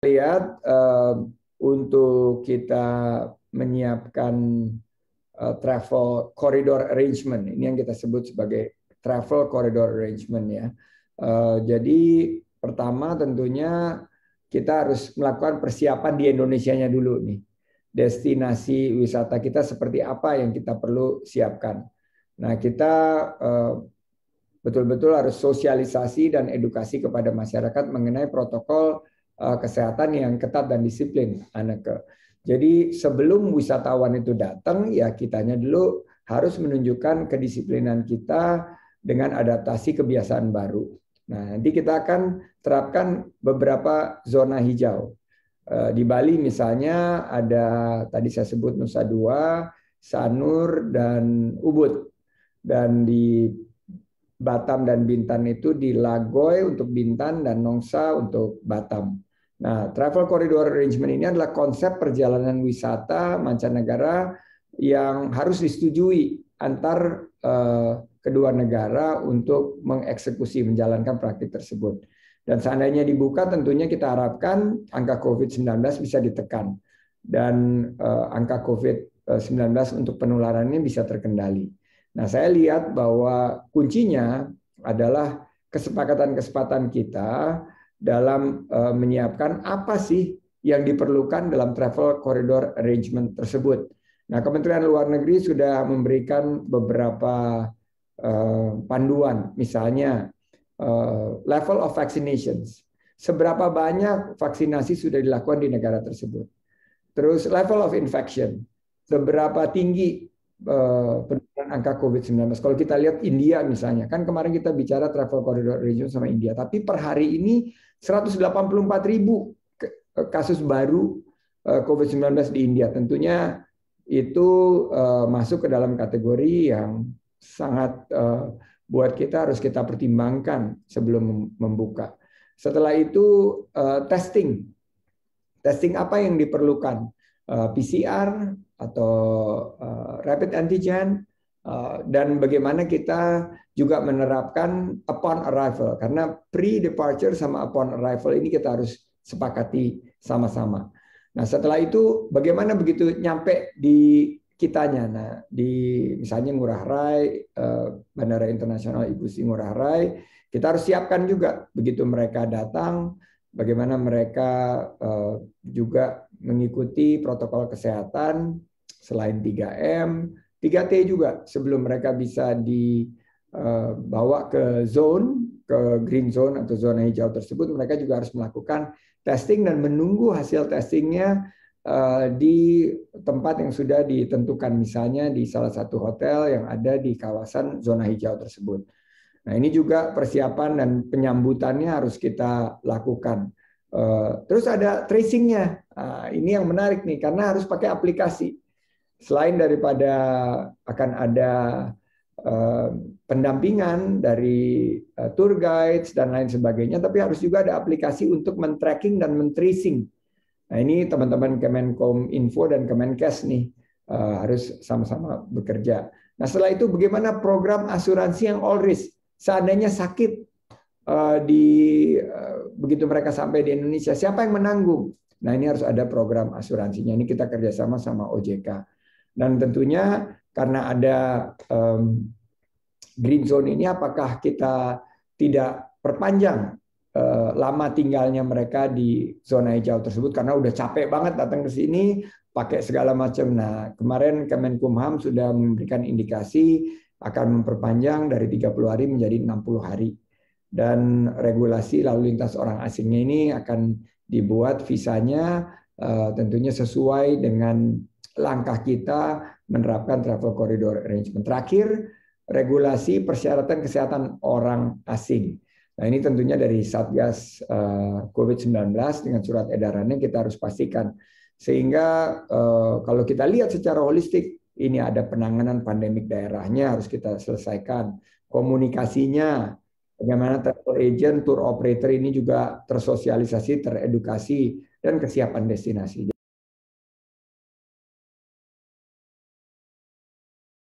lihat uh, untuk kita menyiapkan uh, travel corridor arrangement ini yang kita sebut sebagai travel corridor arrangement ya. Uh, jadi pertama tentunya kita harus melakukan persiapan di Indonesia-nya dulu nih. Destinasi wisata kita seperti apa yang kita perlu siapkan. Nah, kita betul-betul harus sosialisasi dan edukasi kepada masyarakat mengenai protokol kesehatan yang ketat dan disiplin anak Jadi sebelum wisatawan itu datang ya kitanya dulu harus menunjukkan kedisiplinan kita dengan adaptasi kebiasaan baru. Nah, nanti kita akan terapkan beberapa zona hijau. Eh, di Bali misalnya ada tadi saya sebut Nusa Dua, Sanur dan Ubud. Dan di Batam dan Bintan itu di Lagoy untuk Bintan dan Nongsa untuk Batam. Nah, travel corridor arrangement ini adalah konsep perjalanan wisata mancanegara yang harus disetujui antar uh, kedua negara untuk mengeksekusi menjalankan praktik tersebut. Dan seandainya dibuka tentunya kita harapkan angka COVID-19 bisa ditekan dan uh, angka COVID-19 untuk penularannya bisa terkendali. Nah, saya lihat bahwa kuncinya adalah kesepakatan-kesepakatan kita dalam uh, menyiapkan apa sih yang diperlukan dalam travel corridor arrangement tersebut. Nah, Kementerian Luar Negeri sudah memberikan beberapa uh, panduan, misalnya uh, level of vaccinations. Seberapa banyak vaksinasi sudah dilakukan di negara tersebut. Terus level of infection, seberapa tinggi penurunan angka COVID-19. Kalau kita lihat India misalnya, kan kemarin kita bicara travel corridor region sama India, tapi per hari ini 184 ribu eh, kasus baru eh, COVID-19 di India. Tentunya itu eh, masuk ke dalam kategori yang sangat buat kita harus kita pertimbangkan sebelum membuka. Setelah itu testing. Testing apa yang diperlukan? PCR atau rapid antigen dan bagaimana kita juga menerapkan upon arrival karena pre departure sama upon arrival ini kita harus sepakati sama-sama. Nah, setelah itu bagaimana begitu nyampe di kitanya. Nah, di misalnya Ngurah Rai, eh, Bandara Internasional Igusti Ngurah Rai, kita harus siapkan juga begitu mereka datang bagaimana mereka juga mengikuti protokol kesehatan selain 3M, 3T juga sebelum mereka bisa di Eh, ke zone, ke green zone atau zona hijau tersebut, mereka juga harus melakukan testing dan menunggu hasil testingnya eh, di tempat yang sudah ditentukan, misalnya di salah satu hotel yang ada di kawasan zona hijau tersebut. Nah ini juga persiapan dan penyambutannya harus kita lakukan. Eh, terus ada tracingnya, nah, ini yang menarik nih karena harus pakai aplikasi. Selain daripada akan ada Eh, pendampingan dari eh, tour guides dan lain sebagainya, tapi harus juga ada aplikasi untuk men-tracking dan men-tracing. Nah ini teman-teman Kemenkom Info dan Kemenkes nih eh, harus sama-sama bekerja. Nah setelah itu bagaimana program asuransi yang all risk? Seandainya sakit di begitu mereka sampai di Indonesia, siapa yang menanggung? Nah ini harus ada program asuransinya. Ini kita kerjasama sama OJK. Dan tentunya karena ada um, green zone ini apakah kita tidak perpanjang uh, lama tinggalnya mereka di zona hijau tersebut karena udah capek banget datang ke sini pakai segala macam. Nah, kemarin Kemenkumham sudah memberikan indikasi akan memperpanjang dari 30 hari menjadi 60 hari. Dan regulasi lalu lintas orang asingnya ini akan dibuat visanya uh, tentunya sesuai dengan langkah kita menerapkan travel corridor arrangement. Terakhir, regulasi persyaratan kesehatan orang asing. Nah ini tentunya dari Satgas eh, COVID-19 dengan surat edarannya kita harus pastikan. Sehingga eh, kalau kita lihat secara holistik, ini ada penanganan pandemik daerahnya harus kita selesaikan. Komunikasinya, bagaimana travel agent, tour operator ini juga tersosialisasi, teredukasi, dan kesiapan destinasi.